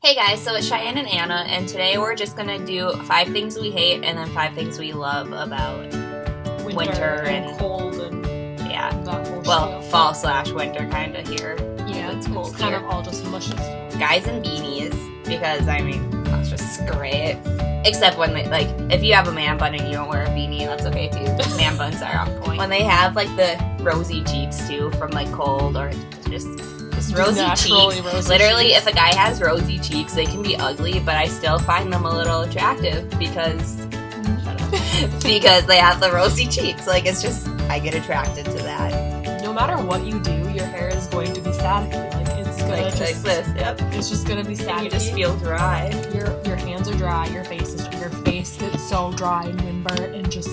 Hey guys, so it's Cheyenne and Anna, and today we're just gonna do five things we hate and then five things we love about winter, Winter and, and- cold and yeah, that whole well, fall slash winter kind of here. Yeah, it's it's, cold kind here. of all just mushes. Guys in beanies because I mean that's just great. Except when they like, if you have a man bun and you don't wear a beanie, that's okay too. man buns are on point. When they have like the rosy cheeks too from like cold or just just rosy Naturally cheeks. rosy Literally, cheeks. if a guy has rosy cheeks, they can be ugly, but I still find them a little attractive because because they have the rosy cheeks. Like it's just I get attracted to that. no matter what you do, your hair is going to be staticky. Like it's gonna Like, like this. Yep. it's just gonna be staticky. you just feel dry. your your hands are dry. Your face is your face gets so dry and windburnt and just.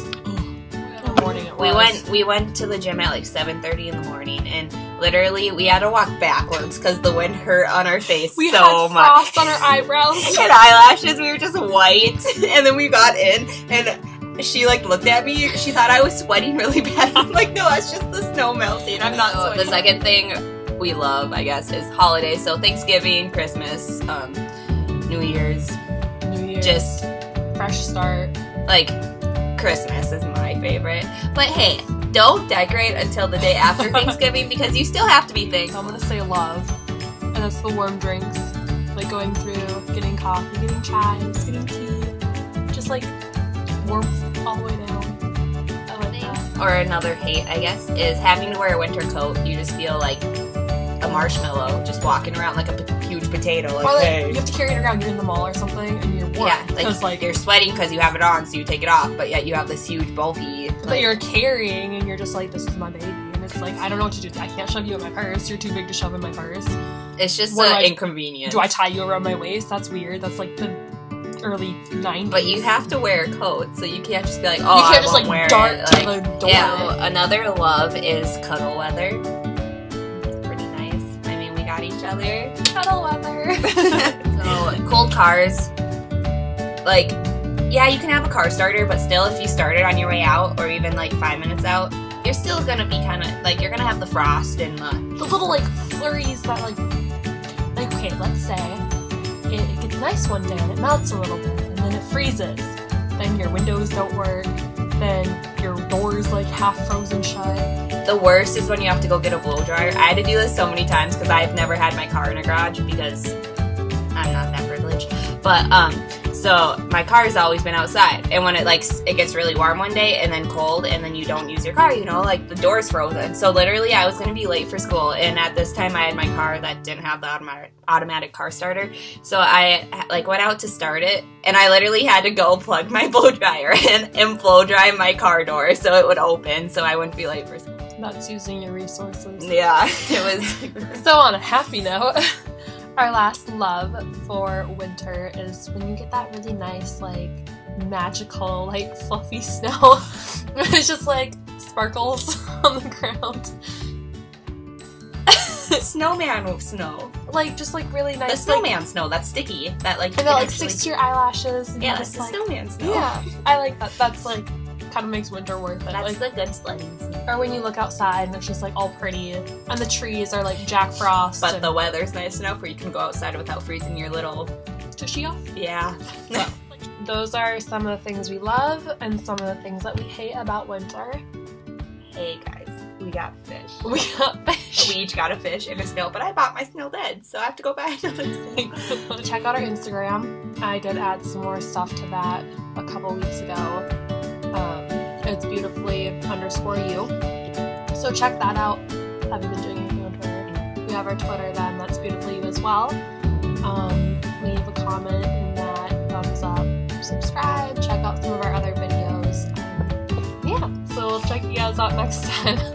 Ugh. What a morning it We went we went to the gym at like 7:30 in the morning and literally we had to walk backwards cuz the wind hurt on our face We so had much. frost on our eyebrows. and eyelashes we were just white and then we got in and she like looked at me she thought I was sweating really bad. I'm like no, that's just the snow melting. I'm not So, The second thing we love, I guess, is holidays. So Thanksgiving, Christmas, um New Year's, New Year, just fresh start. like Christmas is my favorite. But hey, don't decorate until the day after Thanksgiving because you still have to be thankful. I'm gonna say love, and that's the warm drinks, like going through, getting coffee, getting chives, getting tea, just like warmth all the way down. I like that. Or another hate, I guess, is having to wear a winter coat. You just feel like marshmallow just walking around like a p- huge potato. Like, Or like hey. you have to carry it around. You're in the mall or something, and you're warm. Yeah, like, like, you're sweating because you have it on, so you take it off, but yet you have this huge bulky. that like- you're carrying, and you're just like, this is my baby, and it's like I don't know what to do. I can't shove you in my purse. You're too big to shove in my purse. it's just an I- inconvenience. Do I tie you around my waist? That's weird. That's like the early '90s. But you have to wear a coat, so you can't just be like, oh, you can't I just like wear dart it. to Like, the door. Yeah, another love is cuddle weather. It's pretty nice. I mean, we got each other. Cuddle weather. so, cold cars. Like, yeah, you can have a car starter, but still, if you start it on your way out or even like five minutes out, you're still gonna be kind of like, you're gonna have the frost and the. the little like flurries that like like okay let's say it, it gets nice one day and it melts a little bit and then it freezes then your windows don't work then your doors like half frozen shut The worst is when you have to go get a blow dryer. I had to do this so many times because I've never had my car in a garage because I'm not that privileged. But um, so my car's always been outside, and when it like it gets really warm one day and then cold, and then you don't use your car, you know, like the door's frozen. So literally, I was gonna be late for school, and at this time, I had my car that didn't have the automatic automatic car starter. So I like went out to start it, and I literally had to go plug my blow dryer in and blow dry my car door so it would open, so I wouldn't be late for school. that's using your resources Yeah, it was. so on a happy note our last love for winter is when you get that really nice like magical like fluffy snow it's just like sparkles on the ground snowman with snow. like just like really The nice like, snowman snow that's sticky. That like. you And that like sticks to your eyelashes. And Yeah, that's just the like, snowman snow. Yeah, I like that. That's like kind of makes winter worth it. That's like, the good sledding or when you look outside and it's just like all pretty, and the trees are like Jack Frost. But and the weather's nice enough where you can go outside without freezing your little. tushy off. Yeah. Those are some of the things we love and some of the things that we hate about winter. hey guys, we got fish. We got fish. We each got a fish and a snail, but I bought my snail dead, so I have to go buy another snail. Check out our Instagram. I did add some more stuff to that a couple weeks ago. Um, it's beautifully underscore you. So check that out. Have you been doing anything on Twitter? We have our Twitter then, that's beautifully you as well. Um, leave a comment in that, thumbs up, subscribe, check out some of our other videos. Um, yeah, so we'll check you guys out next time.